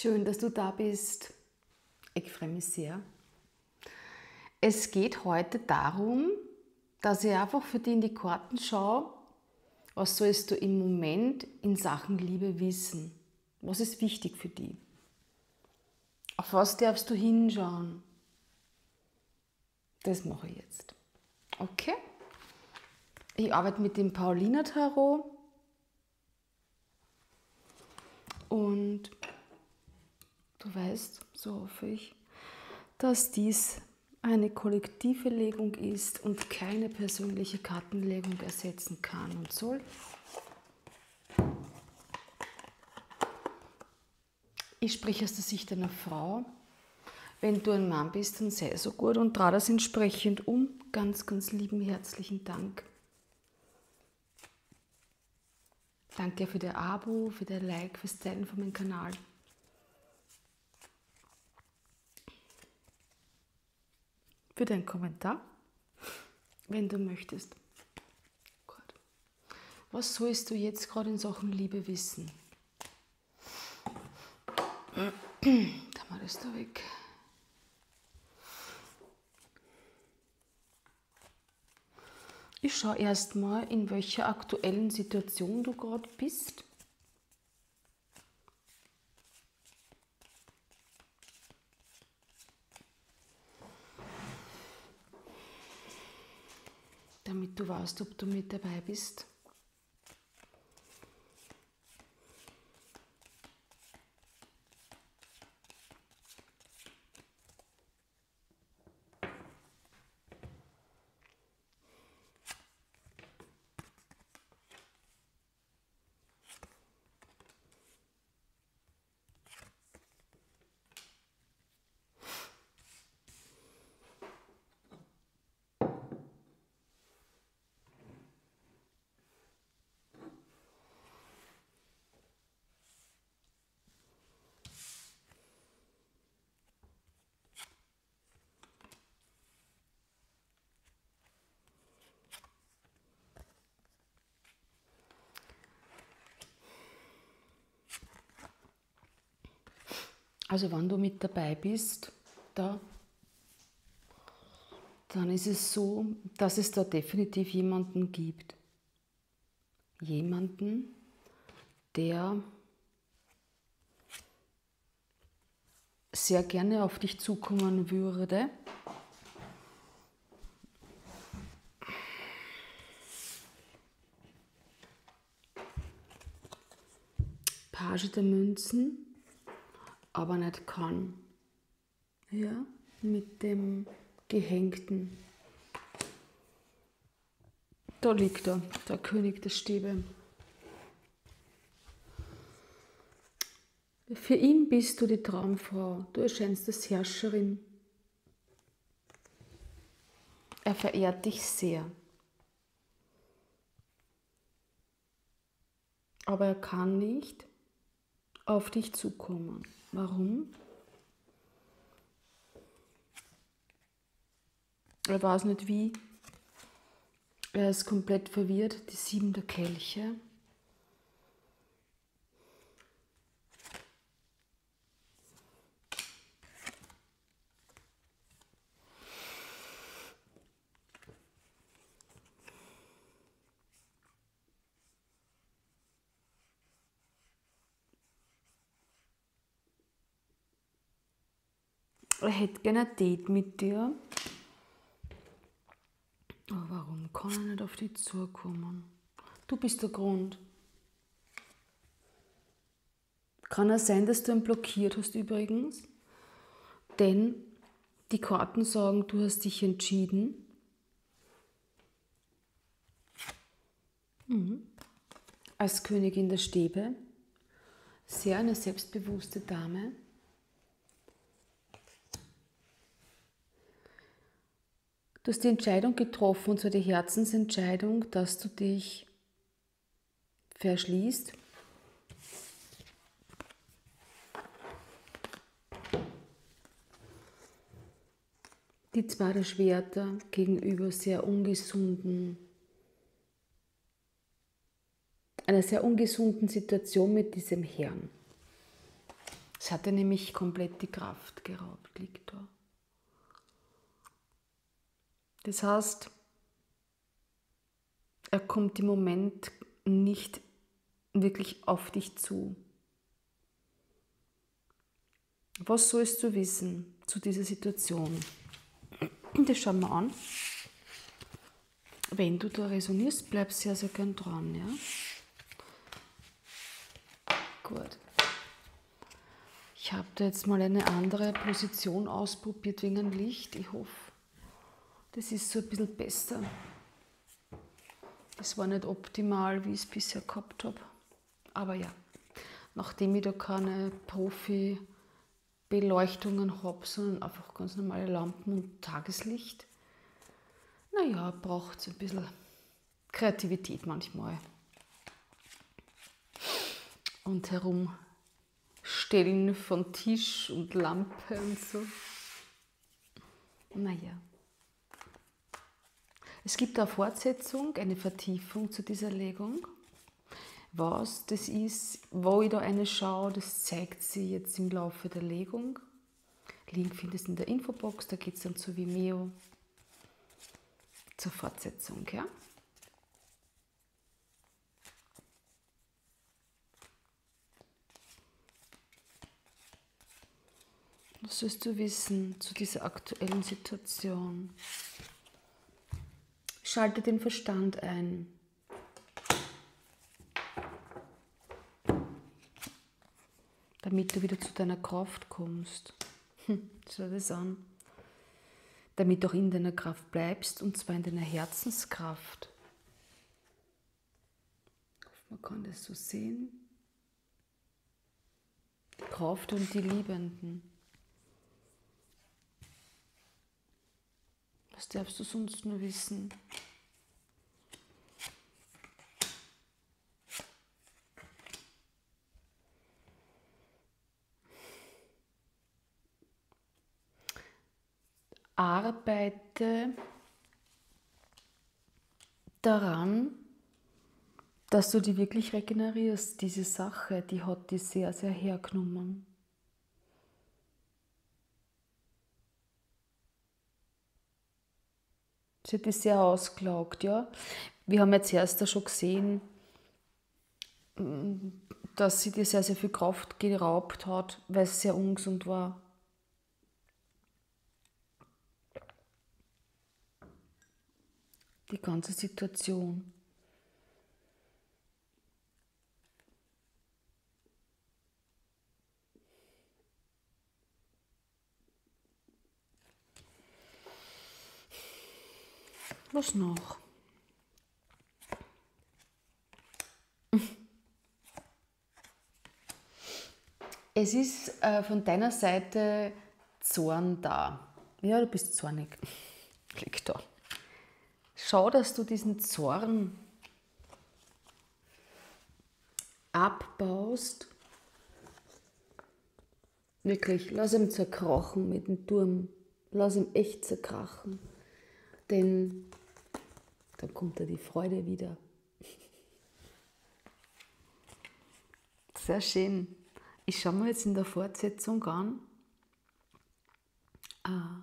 Schön, dass du da bist. Ich freue mich sehr. Es geht heute darum, dass ich einfach für dich in die Karten schaue, was sollst du im Moment in Sachen Liebe wissen? Was ist wichtig für dich? Auf was darfst du hinschauen? Das mache ich jetzt. Okay? Ich arbeite mit dem Paulina Tarot und du weißt, so hoffe ich, dass dies eine kollektive Legung ist und keine persönliche Kartenlegung ersetzen kann und soll. Ich spreche aus der Sicht einer Frau. Wenn du ein Mann bist, dann sei so gut und trau das entsprechend um. Ganz, ganz lieben herzlichen Dank. Danke für das Abo, für das Like, fürs Teilen von meinem Kanal. Für deinen Kommentar, wenn du möchtest. Was sollst du jetzt gerade in Sachen Liebe wissen? Da mal das da weg. Ich schaue erstmal, in welcher aktuellen Situation du gerade bist. Damit du weißt, ob du mit dabei bist. Also wenn du mit dabei bist, da, dann ist es so, dass es da definitiv jemanden gibt. Jemanden, der sehr gerne auf dich zukommen würde. Page der Münzen aber nicht kann. Ja, mit dem Gehängten. Da liegt er, der König der Stäbe. Für ihn bist du die Traumfrau, du erscheinst als Herrscherin. Er verehrt dich sehr. Aber er kann nicht auf dich zukommen. Warum? Er weiß nicht wie. Er ist komplett verwirrt. Die sieben der Kelche. Er hätte gerne ein Date mit dir. Aber warum kann er nicht auf dich zukommen? Du bist der Grund. Kann es sein, dass du ihn blockiert hast übrigens? Denn die Karten sagen, du hast dich entschieden. Mhm. Als Königin der Stäbe. Sehr eine selbstbewusste Dame. Du hast die Entscheidung getroffen, und zwar die Herzensentscheidung, dass du dich verschließt. Die zwei der Schwerter gegenüber sehr ungesunden, einer sehr ungesunden Situation mit diesem Herrn. Es hat dir nämlich komplett die Kraft geraubt, liegt da. Das heißt, er kommt im Moment nicht wirklich auf dich zu. Was sollst du wissen zu dieser Situation? Das schauen wir an. Wenn du da resonierst, bleib sehr, sehr gern dran. Ja? Gut. Ich habe da jetzt mal eine andere Position ausprobiert wegen dem Licht. Ich hoffe, das ist so ein bisschen besser. Das war nicht optimal, wie ich es bisher gehabt habe. Aber ja, nachdem ich da keine Profi-Beleuchtungen habe, sondern einfach ganz normale Lampen und Tageslicht, naja, braucht es ein bisschen Kreativität manchmal. Und herumstellen von Tisch und Lampe und so. Naja. Es gibt eine Fortsetzung, eine Vertiefung zu dieser Legung. Was das ist, wo ich da eine schaue, das zeigt sie jetzt im Laufe der Legung. Link findest du in der Infobox, da geht es dann zu Vimeo zur Fortsetzung. Ja? Was sollst du wissen zu dieser aktuellen Situation? Schalte den Verstand ein. Damit du wieder zu deiner Kraft kommst. Hm, schau das an. Damit du auch in deiner Kraft bleibst und zwar in deiner Herzenskraft. Man kann das so sehen. Die Kraft und die Liebenden. Was darfst du sonst nur wissen? Arbeite daran, dass du die wirklich regenerierst. Diese Sache, die hat die sehr, sehr hergenommen. Sie hat die sehr ausgelaugt, ja. Wir haben jetzt erst schon gesehen, dass sie dir sehr, sehr viel Kraft geraubt hat, weil es sehr ungesund war. Die ganze Situation. Was noch? Es ist äh, von deiner Seite Zorn da. Ja, du bist zornig. Liegt da. Schau, dass du diesen Zorn abbaust. Wirklich, lass ihn zerkrachen mit dem Turm. Lass ihn echt zerkrachen. Denn dann kommt da die Freude wieder. Sehr schön. Ich schaue mir jetzt in der Fortsetzung an. Ah.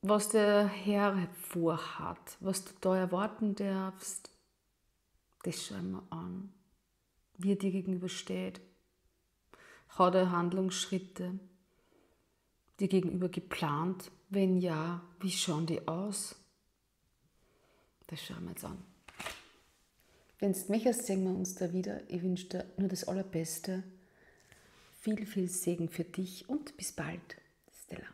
Was der Herr vorhat, was du da erwarten darfst, das schauen wir an, wie er dir gegenübersteht. Hat er Handlungsschritte dir gegenüber geplant? Wenn ja, wie schauen die aus? Das schauen wir jetzt an. Wenn du mich hast, sehen wir uns da wieder. Ich wünsche dir nur das Allerbeste. Viel, viel Segen für dich und bis bald, Stella.